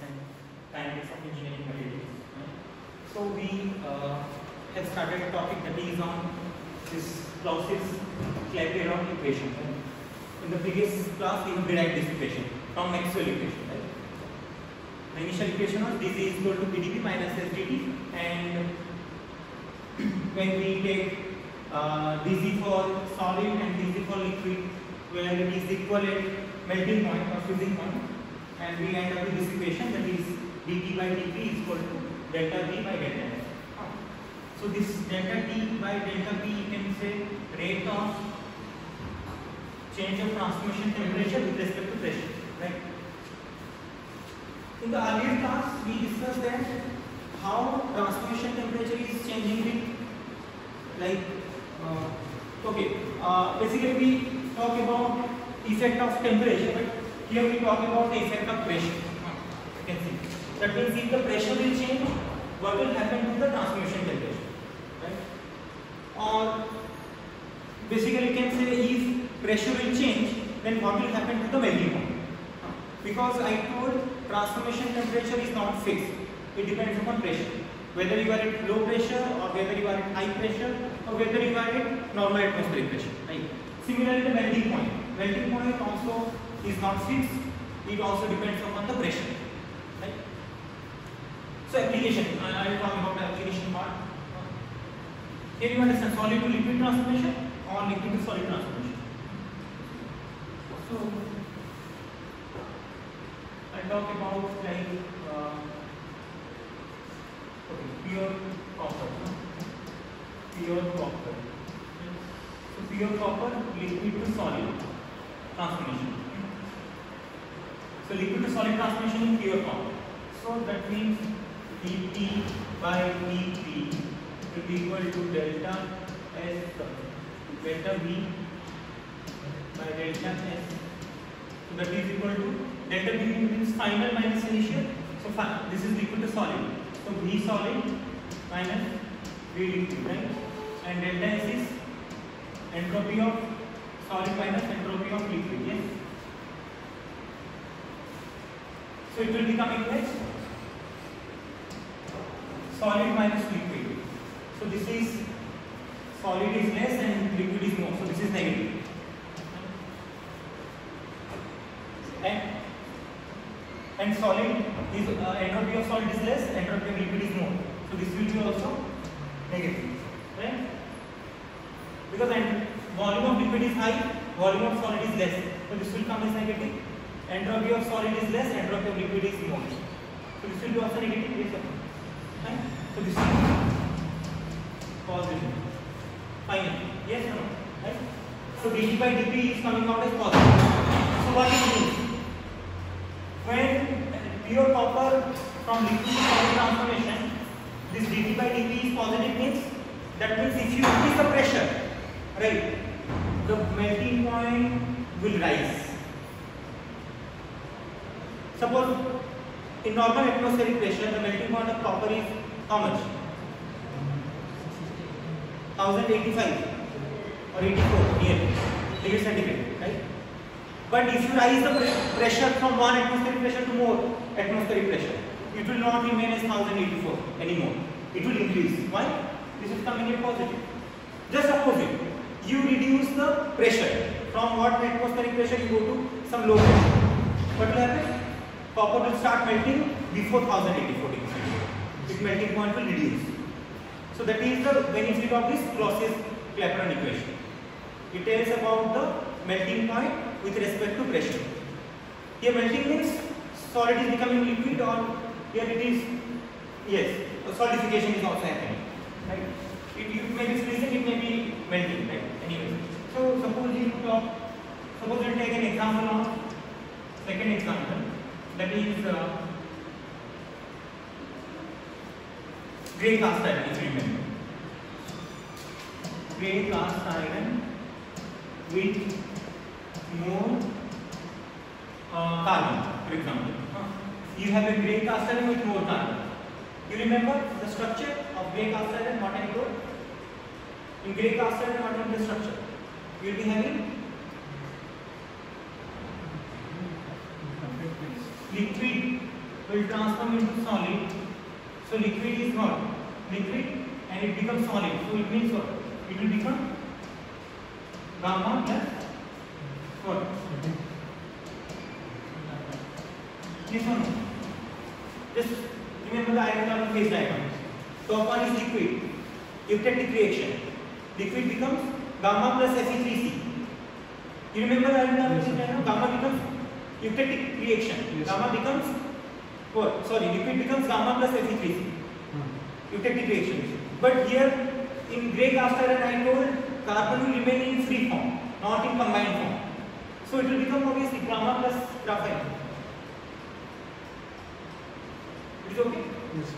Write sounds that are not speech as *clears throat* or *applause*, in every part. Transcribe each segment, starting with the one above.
and kinetics of engineering materials. right? So we uh, have started a topic that is on this Clausius Clapeyron equation. right? In the previous class we have derived this equation from Maxwell equation. Right? The initial equation was dz is equal to pdv minus sdt and *clears throat* when we take uh, dz for solid and dz for liquid where it is equal at melting point or freezing point and we end up with this equation that is dt by dp is equal to delta v by delta f. So this delta t by delta p you can say rate of change of transmission temperature with respect to pressure, right? In the earlier class, we discussed that how transmission temperature is changing with, like, uh, okay, uh, basically we talk about effect of temperature, here we talk about the effect of pressure. You can see. That means if the pressure will change, what will happen to the transmission temperature, right? Or basically you can say if pressure will change, then what will happen to the melting point? Because I told transformation temperature is not fixed. It depends upon pressure. Whether you are at low pressure or whether you are at high pressure or whether you are at normal atmospheric pressure. Right? Similarly, the melting point. Melting point also is not fixed. It also depends upon the pressure. Right? So application. I will talk about the application part. Here you understand solid to liquid transformation or liquid to solid transformation. So I'll talk about like uh, okay, pure copper. Pure copper. So pure copper, liquid to solid transformation. So liquid to solid transformation in pure copper. So that means dP by dP will be equal to delta S delta V by delta S. So that is equal to delta V means final minus initial. So this is equal to solid. So V solid minus V liquid, right? And delta S is entropy of solid minus entropy of liquid. Yes. So it will become as solid minus liquid. So this is solid is less and liquid is more. So this is negative. And and solid is uh, entropy of solid is less, entropy of liquid is more. So this will be also negative, right? Because and volume of liquid is high, volume of solid is less. So this will come as negative. Entropy of solid is less, entropy of liquid is more. So this will be also negative. Yes, sir. Right? So this is positive. Fine. Yes or no? Right? So dT by dP is coming out as positive. So what it means? When pure copper from liquid to solid transformation, this dT by dP is positive means that means if you increase the pressure, right, the melting point will rise. Suppose in normal atmospheric pressure, the melting point of copper is how much? 1085 or 84 near degree centigrade, right? But if you raise the pre- pressure from one atmospheric pressure to more atmospheric pressure, it will not remain as 1084 anymore. It will increase. Why? This is coming in positive. Just opposite. You reduce the pressure from what atmospheric pressure you go to some low pressure. What will happen? Copper will start melting before 1084 degrees centigrade. Its melting point will reduce. So that is the benefit of this Clausius Clapeyron equation. It tells about the melting point with respect to pressure. Here melting means solid is becoming liquid or here it is yes solidification is also happening. Right? It, it may be freezing, it may be melting. Right? Anyway, so suppose you talk. Suppose you take an example of second example that is uh, grey cast iron. If you remember, grey cast iron with more uh, carbon, for example. Huh? You have a grey cast iron with more carbon. You remember the structure of grey cast iron, what I told? In grey cast iron, what is the structure? You will be having liquid will transform into solid. So liquid is what? Liquid and it becomes solid. So it means what? It will become gamma plus what? Or no? Just remember the iron carbon phase diagram. Top one is liquid. Eutectic reaction. Liquid becomes gamma plus Fe3C. You remember the iron carbon phase diagram? Gamma becomes eutectic reaction. Yes. Gamma becomes what? Sorry, liquid becomes gamma plus Fe3C. Eutectic reaction. But here in grey cast iron I told carbon will remain in free form, not in combined form. So it will become obviously gamma plus graphite. It is okay? Yes, sir.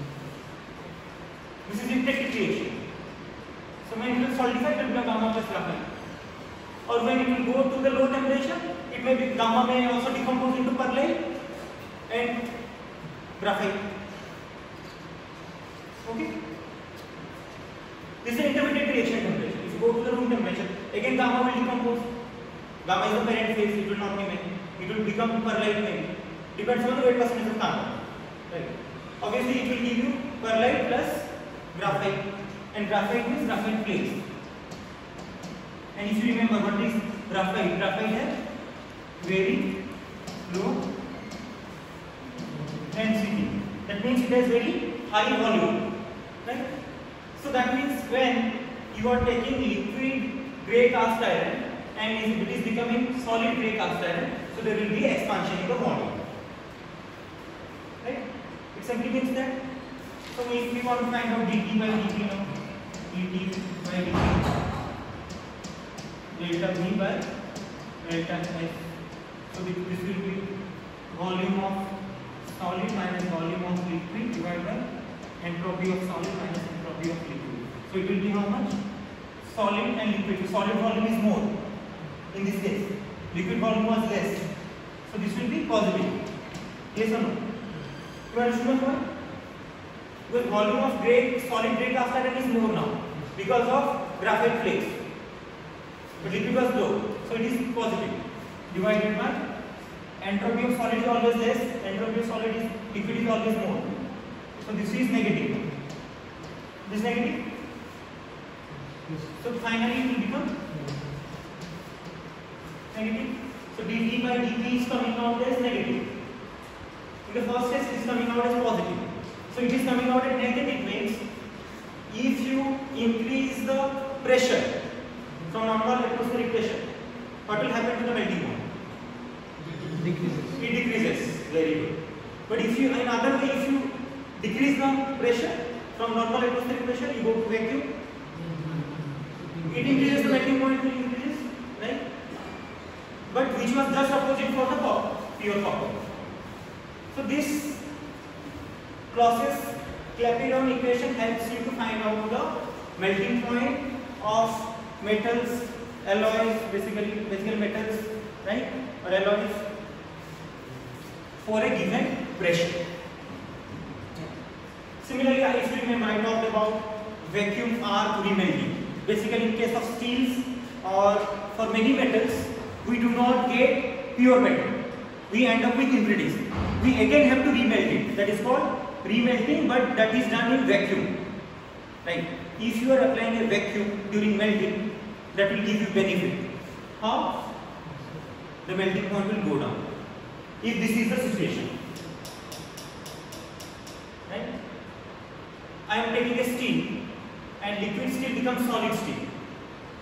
This is eutectic reaction. So when it will solidify, it will become gamma plus graphite. Or when it will go to the low temperature, it may be gamma may also decompose into perlite and graphite. Okay? This is intermediate reaction temperature. If you go to the room temperature, again gamma will decompose. Gamma is the parent phase, it will not remain. It will become perlite maybe. Depends on the weight percentage of carbon. Right. Obviously, it will give you perlite plus graphite. And graphite means graphite flakes. And if you remember what is graphite, graphite has very low density. That means it has very high volume. Right? So that means when you are taking liquid grey cast iron and it is becoming solid grey cast iron, so there will be expansion in the volume. Right? It simply means that. So if we want to find out dt by dt now, dt by dt, delta v by delta s. So this will be volume of solid minus volume of liquid divided by entropy of solid minus entropy of liquid. So it will be how much? Solid and liquid. So solid volume is more in this case. Liquid volume was less. So this will be positive. Yes or no? You understand why? Because volume of grey, solid grey cast iron is more now because of graphite flakes. But liquid was low, so it is positive. Divided by entropy of solid is always less, entropy of solid is liquid is always more. So this is negative. This negative. Yes. So finally it will become negative. So dt by dt is coming out as negative. In the first case it is coming out as positive. So it is coming out as negative means if you increase the pressure from normal atmospheric pressure, what will happen to the melting point? Decreases. It decreases. Very good. But if you, in other way, if you decrease the pressure from normal atmospheric pressure, you go to vacuum, it increases the melting point will increase, right? But which was just opposite for the copper, pure copper. So this process, Clapeyron equation helps you to find out the melting point of metals, alloys, basically basically metals, right? Or alloys for a given pressure. Similarly, I- you remember, I talked about vacuum arc remelting. Basically, in case of steels or for many metals, we do not get pure metal. We end up with impurities. We again have to remelt it. That is called remelting, but that is done in vacuum. Right? If you are applying a vacuum during melting, that will give you benefit. How? The melting point will go down. If this is the situation. Right? I am taking a steel and liquid steel becomes solid steel.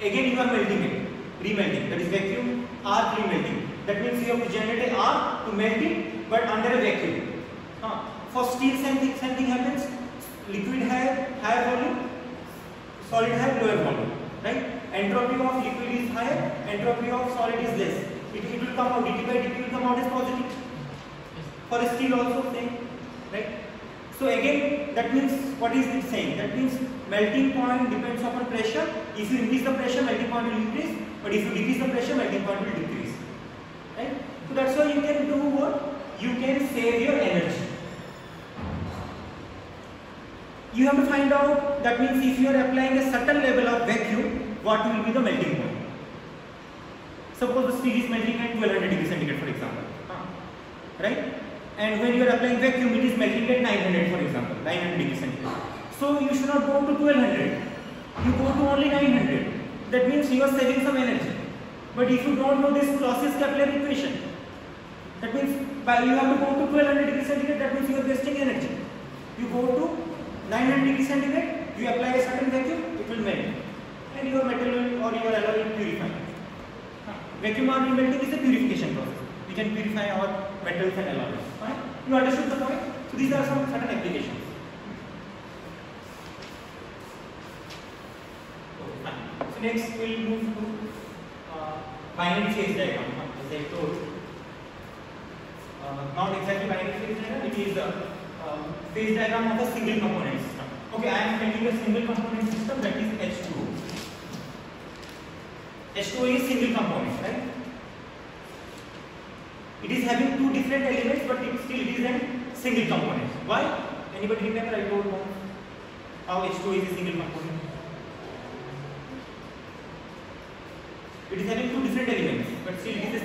Again you are melting it, remelting. That is vacuum arc remelting. That means you have to generate a arc to melt it, but under a vacuum. Huh. For steel, same thing, same thing happens. Liquid have higher volume, solid have lower volume. Right? Entropy of liquid is higher, entropy of solid is less. It, it will come out, dt by dt will come out as positive. For steel also same. Right? So again, that means what is it saying? That means melting point depends upon pressure. If you increase the pressure, melting point will increase. But if you decrease the pressure, melting point will decrease. Right? So that's why you can do what? You can save your energy. You have to find out, that means if you are applying a certain level of vacuum, what will be the melting point? Suppose the steel is melting at 1200 degree centigrade, for example. Huh? Right? and when you are applying vacuum, it is melting at 900, for example, 900 degree centigrade. So you should not go to 1200. You go to only 900. That means you are saving some energy. But if you don't know this Clausius Kepler equation, that means by you have to go to 1200 degree centigrade. That means you are wasting energy. You go to 900 degree centigrade. You apply a certain vacuum, it will melt, and your metal will, or your alloy will purify. Vacuum arc melting is a purification process. We can purify our metals and alloys. Fine? You understood the point? So these are some certain applications. So next we'll move to uh, binary phase diagram. As I told, uh, not exactly binary phase diagram. It is a uh, phase diagram of a single component system. Okay, I am taking a single component system that is H2O. H2O is single component, right? It is having two different elements, but it still is a single component. Why? Anybody remember I told once how H2O is a single component? It is having two different elements, but still it is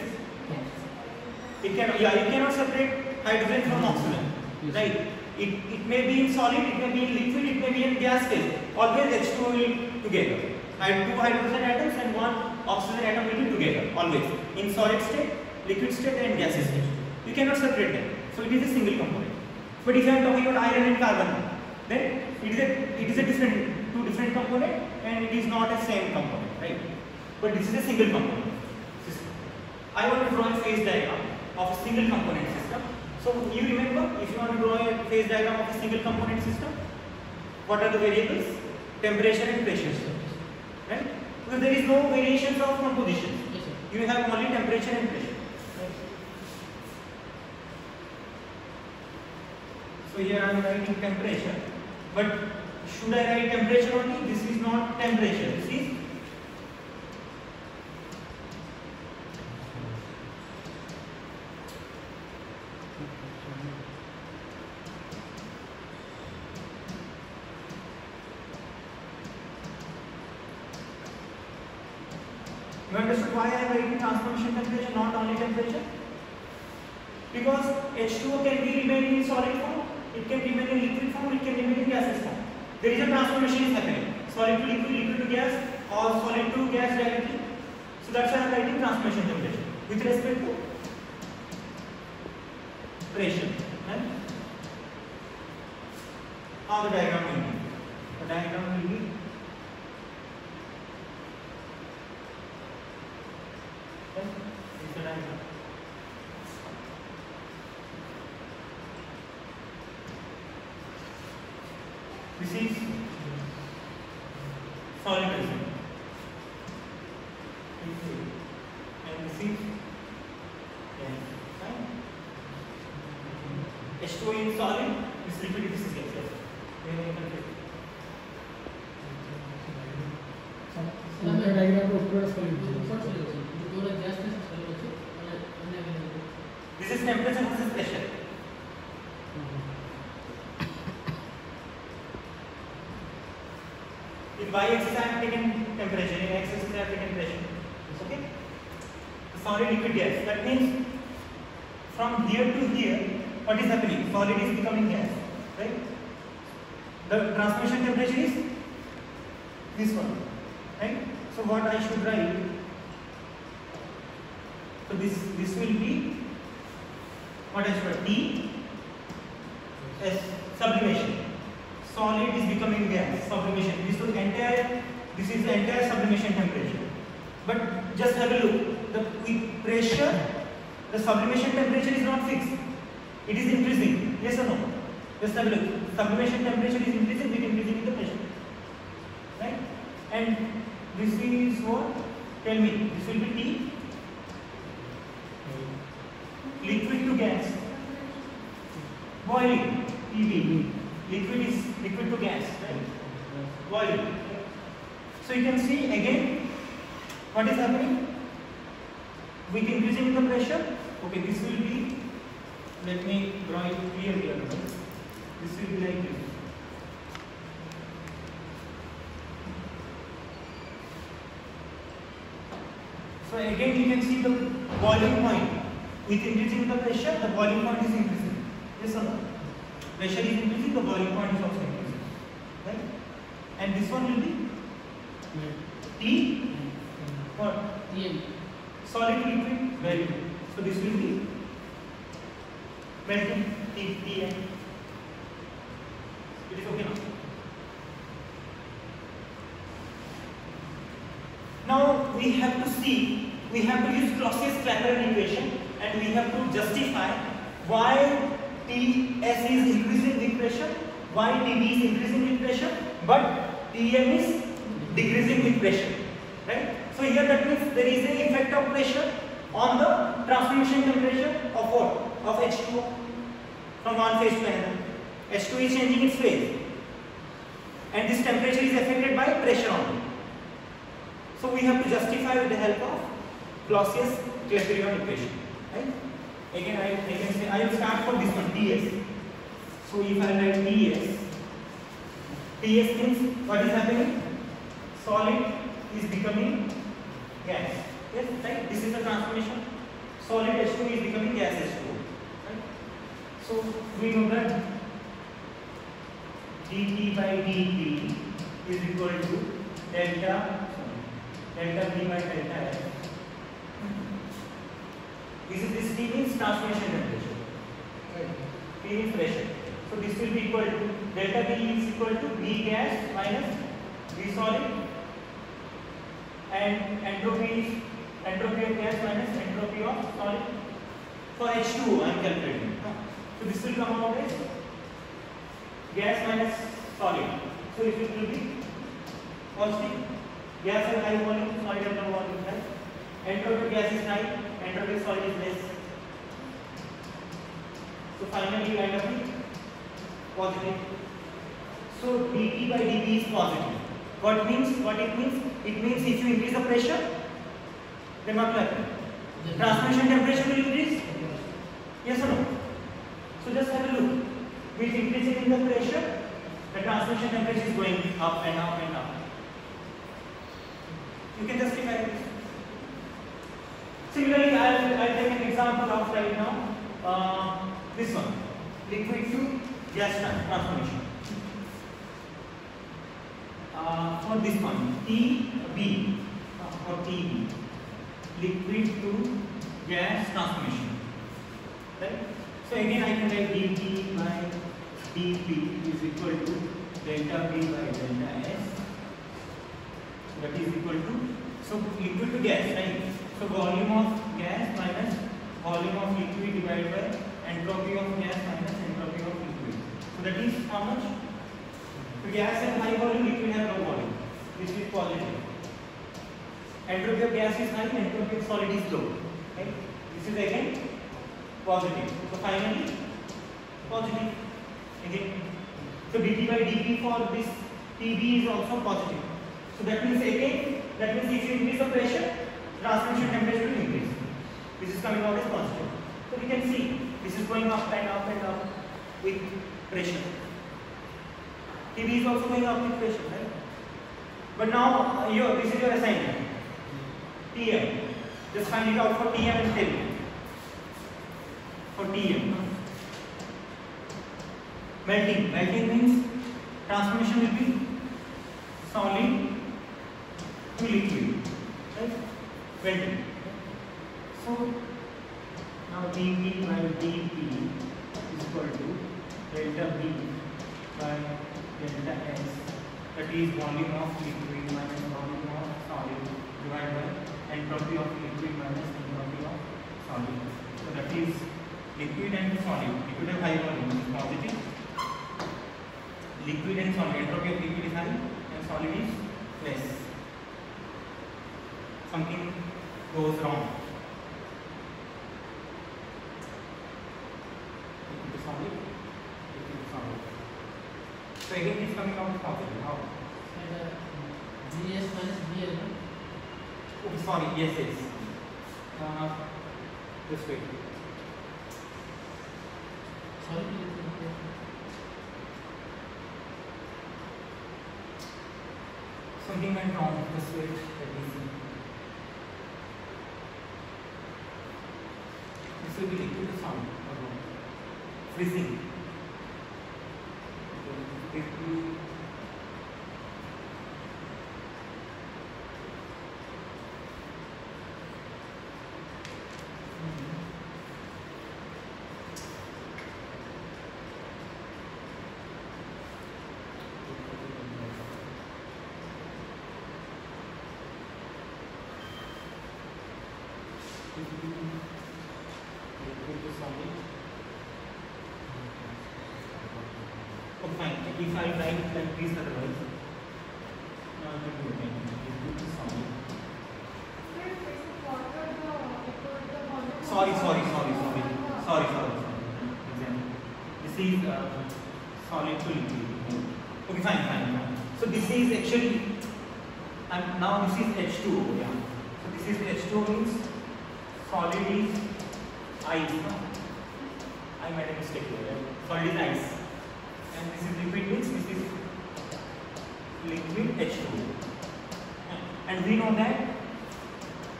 it can yeah you cannot separate hydrogen from oxygen, Yes. right? It, it may be in solid, it may be in liquid, it may be in gas state. Always H2O will together. I have two hydrogen atoms and one oxygen atom will be together. Always in solid state, liquid state, and gas state. You cannot separate them. So it is a single component. But if I am talking about iron and carbon, then it is a it is a different two different component and it is not a same component, right? But this is a single component system. I want to draw a phase diagram of a single component system. So you remember if you want to draw a phase diagram of a single component system, what are the variables? Temperature and pressure, right? Because there is no variations of composition. Yes. You have only temperature and pressure. So here I am writing temperature, but should I write temperature only? This is not temperature. Is You understood why I am writing transformation temperature, not only temperature? Because H2O can be remain in solid form, it can remain in liquid form, it can remain in gaseous form. There is a transformation is happening. Solid to liquid, liquid to gas, or solid to gas directly. So that's why I am writing transformation temperature. With respect to pressure. Right? How the diagram will be? The diagram will be Okay? This is the diagram. This is solid resin. And this is gas. Fine? H2O is solid, this liquid, this is gas. Yes. Very important. Similar diagram of Florida solid. This is temperature versus pressure. In y-axis I am taking temperature, in x-axis I am taking pressure. Okay? The solid liquid gas. That means from here to here, what is happening? Solid is becoming gas, right? The transmission temperature is this one, right? So what I should write? So this this will be what I should write? T as sublimation. Solid is becoming gas. Sublimation. This was entire. This is the entire sublimation temperature. But just have a look. The pressure, the sublimation temperature is not fixed. It is increasing. Yes or no? Just have a look. Sublimation temperature is increasing with increasing the pressure. Right? And this is what? Tell me. This will be T. Liquid to gas. Boiling. PV. Liquid is liquid to gas. Right? Boiling. So you can see again what is happening with increasing the pressure. Okay, this will be. Let me draw it clearly. This will be like this. So again you can see the boiling point. With increasing the pressure, the boiling point is increasing. Yes or no? Pressure is increasing, the boiling point is also increasing. Right? And this one will be T what? TM. Solid liquid, very good. So this will be melting T, Tm. It is okay now. Now we have to see, we have to use Clausius-Clapeyron equation and we have to justify why Ts is increasing with pressure, why Tb is increasing with pressure, but Tm is decreasing with pressure. Right? So here that means there is an effect of pressure on the transformation temperature of what? Of H2O from one phase to another. H2 is changing its phase and this temperature is affected by pressure only. So we have to justify with the help of Clausius-Clapeyron equation. Right? Again, I, I can say I will start from this one Ts. So if I write Ts, Ts means what is happening? Solid is becoming gas. Yes, right? This is the transformation. Solid H2 is becoming gas H2. Right? So we know that dT by dP is equal to delta delta P by delta S. This is this T means transformation temperature. P means pressure. So this will be equal to delta B is equal to B gas minus B solid and entropy is entropy of gas minus entropy of solid. For H2 I am calculating. So this will come out as gas minus solid. So it will be positive. Gas has high volume, solid has no volume, right? Entropy of gas is high, entropy of solid is less. So finally you end up with positive. So dT by dP is positive. What means? What it means? It means if you increase the pressure, then what will happen? Transmission temperature will increase. Yes or no? So just have a look. With increasing in the pressure, the transmission temperature is going up and up and up. You can justify this. Similarly, I'll, I'll take an example of right now. Uh, this one, liquid to gas transformation. Uh, for this one, TB uh, or TB, liquid to gas transformation. Right? So again, I can write dT by dP is equal to delta P by delta S. So that is equal to so liquid to gas, right? So volume of gas minus volume of liquid divided by entropy of gas minus entropy of liquid. So that is how much? So gas has high volume, liquid has low volume. This is positive. Entropy of gas is high, entropy of solid is low. Right? This is again positive. So finally, positive again. So dt by dp for this Tb is also positive. So that means again, that means if you increase the pressure, transmission temperature will increase. This is coming out as positive. So we can see this is going up and up and up with pressure. Tb is also going up with pressure, right? But now, uh, your, this is your assignment. Tm. Just find it out for Tm and tell. For Tm. Melting. Melting means transformation will be solid to liquid. Right? Melting. So, now dP by dP is equal to delta B by delta S. That is volume of liquid minus volume of solid divided by entropy of liquid minus entropy of solid. So that is liquid and solid. Liquid and high volume positive. Liquid and solid. Entropy of liquid is high and solid is less. Something goes wrong. Liquid solid. Liquid solid. So again it's coming out positive. How? Uh, GS minus BL. Oh, sorry, yes, yes. Uh, this way. Sorry, Something went wrong this way. Let me see. This will be to solid. or no? freezing. If you Fine. If I write please otherwise. I solid. Sorry, sorry, sorry, sorry. Sorry, sorry, sorry. This is uh, solid to liquid. Okay, fine, fine, fine. So this is actually, and now this is H2O. Yeah. So this is H2O means solid is ice. I made a mistake here. Solid is ice. And this is liquid means this is liquid H2O. And we know that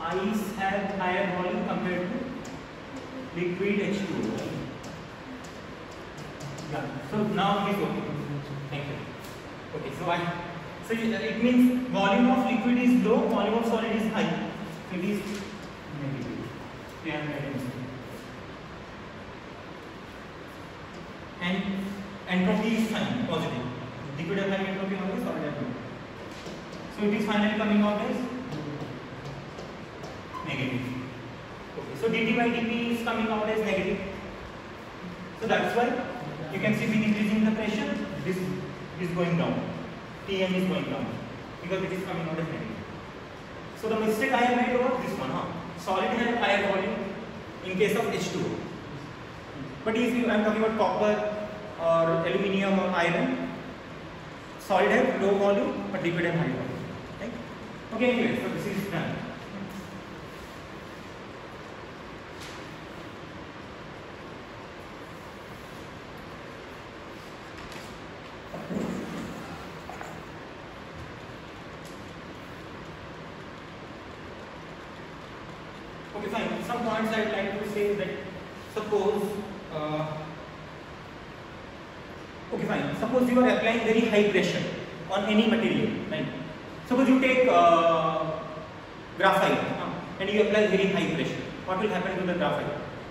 ice have higher volume compared to liquid H2O. right? Yeah. So now it is okay. Thank you. Okay. So I. So it means volume of liquid is low, volume of solid is high. It is negative. Made. And entropy is fine, positive. Liquid high entropy always, solid. So it is finally coming out as negative. Okay, so dt by dp is coming out as negative. So that's why you can see with increasing the pressure, this is going down. Tm is going down because it is coming out as negative. So the mistake I have made was this one, huh? Solid has higher volume in case of H2O. But if you, I am talking about copper or aluminium or iron, solid have low volume but liquid have high volume. Right? Okay, anyway, so this is done.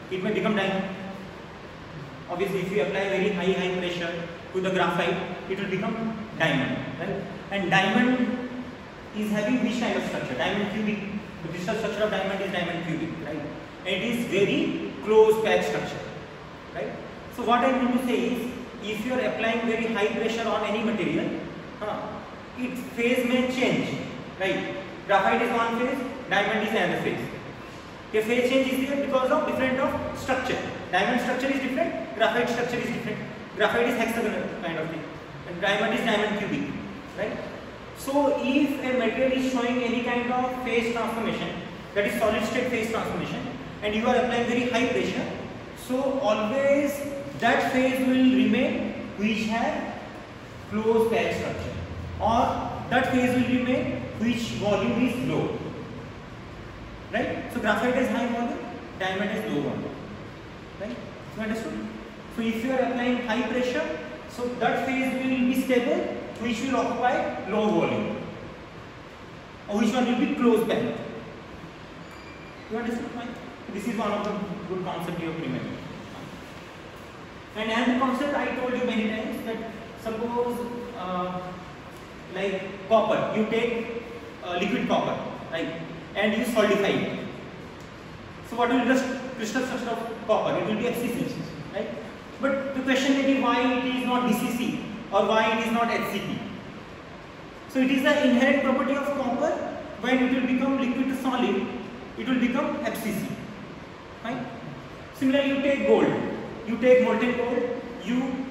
It may become diamond. Obviously, if you apply very high high pressure to the graphite, it will become diamond, right? And diamond is having which kind of structure? Diamond cubic. The crystal structure of diamond is diamond cubic, right? And it is very close packed structure, right? So what I mean to say is, if you are applying very high pressure on any material, huh, its phase may change, right? Graphite is one phase, diamond is another phase. A phase change is there because of different of structure. Diamond structure is different, graphite structure is different. Graphite is hexagonal kind of thing, and diamond is diamond cubic, right? So if a material is showing any kind of phase transformation, that is solid state phase transformation, and you are applying very high pressure, so always that phase will remain which have close packed structure, or that phase will remain which volume is low. Right? So graphite is high volume, diamond is low volume. Right? You understood? So if you are applying high pressure, so that phase will be stable, which will occupy low volume. Or which one will be close back. You understood my? This is one of the good concept you have remember. And another concept I told you many times that suppose uh, like copper, you take uh, liquid copper, right, and you solidify. So what will be the crystal structure of copper? It will be FCC, right? But the question may be why it is not BCC or why it is not HCP. So it is the inherent property of copper when it will become liquid to solid, it will become FCC. Right? Similarly, you take gold, you take molten gold, you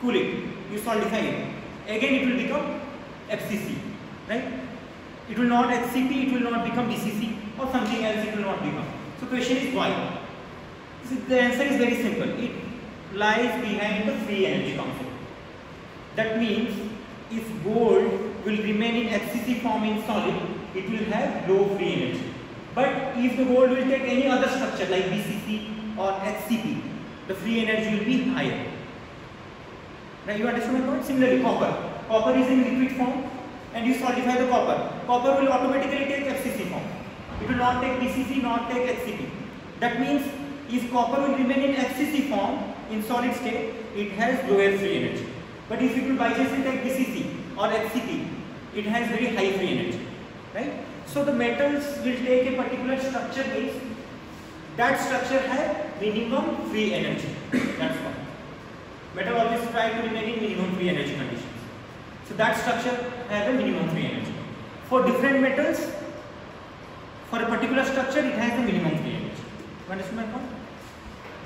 cool it, you solidify it. Again, it will become FCC. Right? It will not HCP, it will not become BCC or something else it will not become. So the question is why? So the answer is very simple. It lies behind the free energy concept. That means if gold will remain in HCC form in solid, it will have low free energy. But if the gold will take any other structure like BCC or HCP, the free energy will be higher. Now you understand my point? Similarly, copper. Copper is in liquid form and you solidify the copper. Copper will automatically take FCC form. It will not take BCC, not take HCP. That means if copper will remain in FCC form in solid state, it has lower free energy. But if it will bijectively take BCC or HCP, it has very high free energy. Right? So the metals will take a particular structure means that structure has minimum free energy. That's why. Metal always try to remain in minimum free energy conditions. So that structure has a minimum free energy. For different metals, for a particular structure, it has a minimum free energy. You understand my point?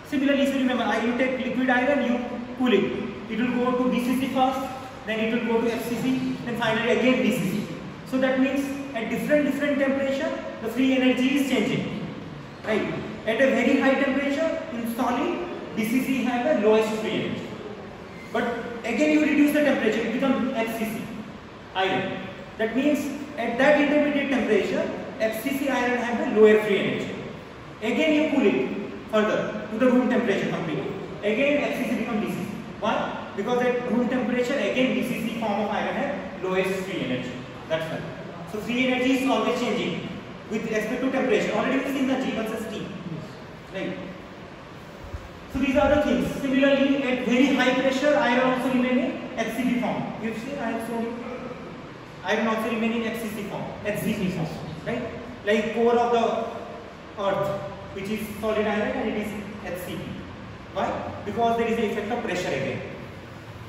Similarly, if you remember, you take liquid iron, you cool it. It will go to BCC first, then it will go to FCC, then finally again BCC. So that means at different different temperature, the free energy is changing. Right? At a very high temperature, in solid, BCC have the lowest free energy. But again you reduce the temperature, it becomes FCC, iron. That means at that intermediate temperature, FCC iron have the lower free energy. Again you cool it further to the room temperature completely. Again FCC becomes DCC. Why? Because at room temperature again DCC form of iron have lowest free energy. That's why. So free energy is always changing with respect to temperature. Already we seen the G versus T. Right. So these are the things. Similarly, at very high pressure, iron also remain in FCP form. You see, I have shown you. Iron also remain in FCC form, right? Like core of the earth, which is solid iron and it is HCP. Why? Because there is the effect of pressure again.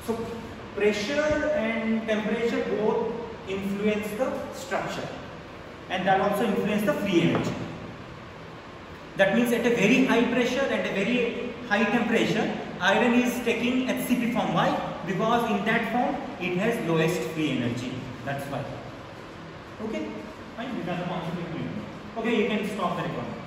So pressure and temperature both influence the structure and that also influence the free energy. That means at a very high pressure and a very high temperature, iron is taking HCP form. Why? Because in that form, it has lowest free energy. That's why. Okay? Fine, these are the concepts. Okay, you can stop the recording.